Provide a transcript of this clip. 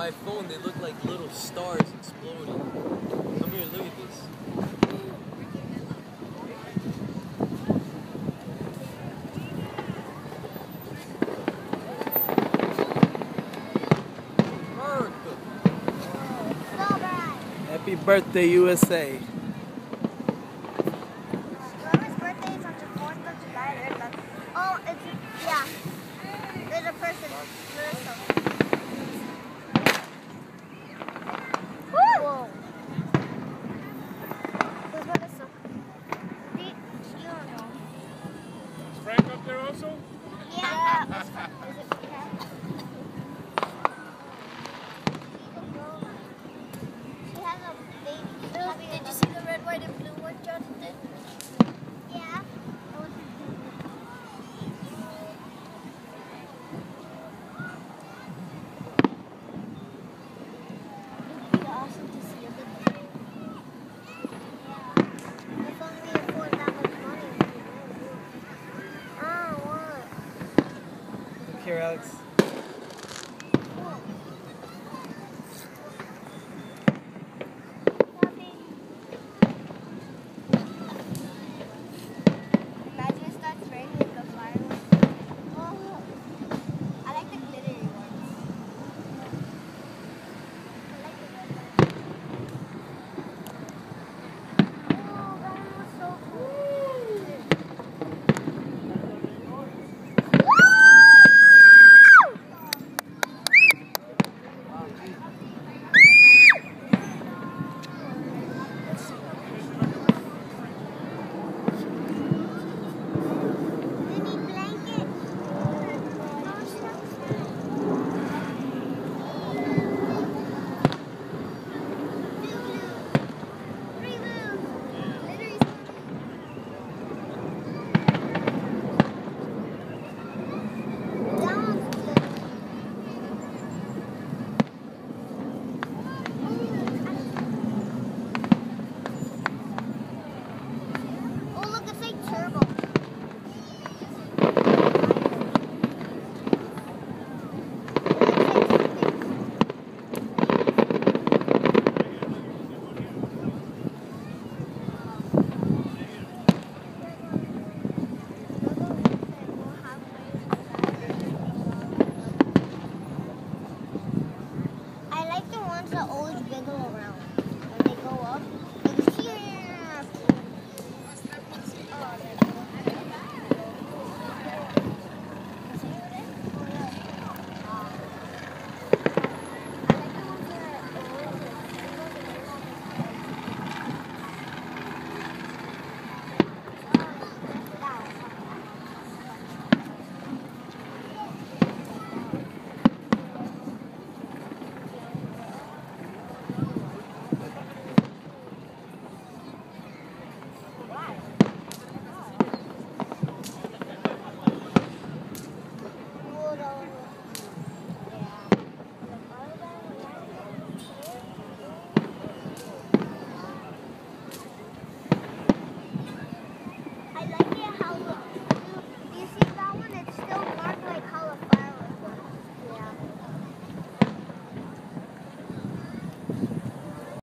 my phone, they look like little stars exploding. Come here, look at this. Happy birthday, USA. Whoever's birthday is on the 4th of July. Oh, it's, yeah. There's a person. She's having Did you see the red, white, and blue one Jonathan Alex.